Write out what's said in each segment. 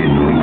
que no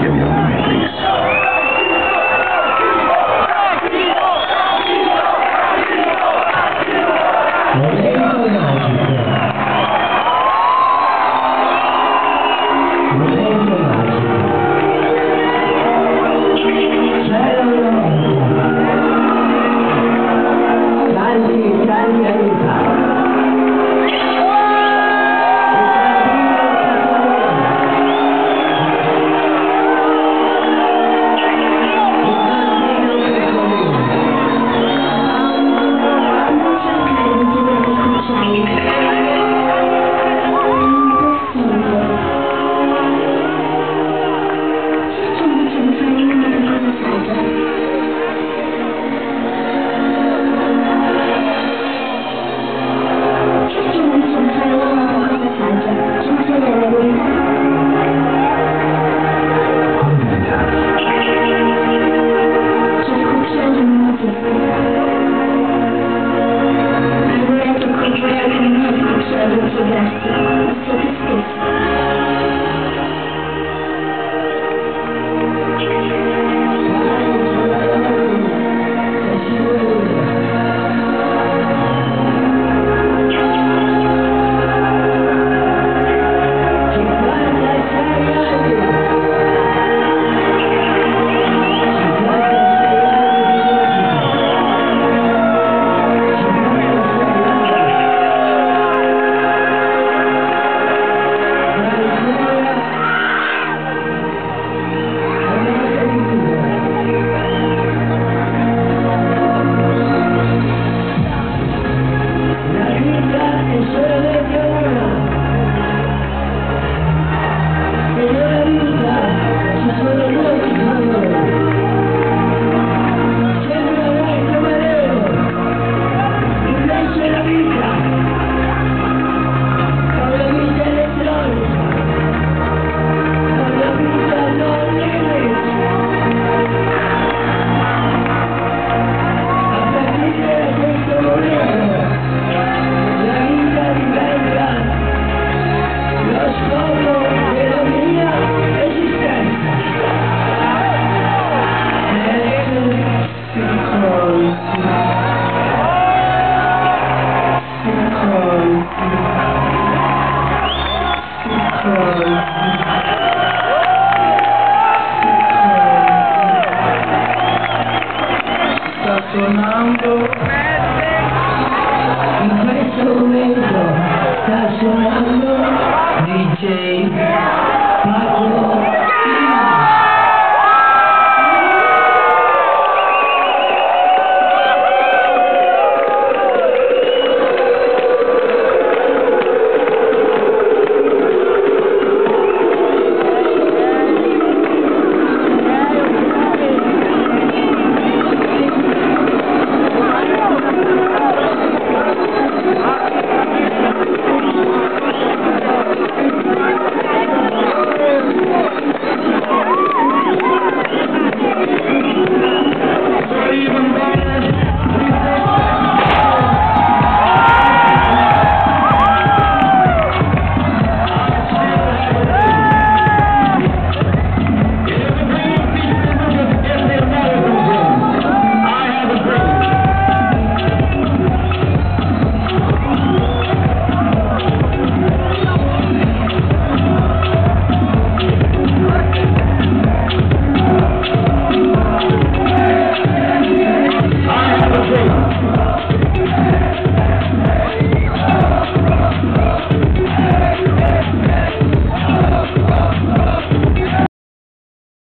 sonando.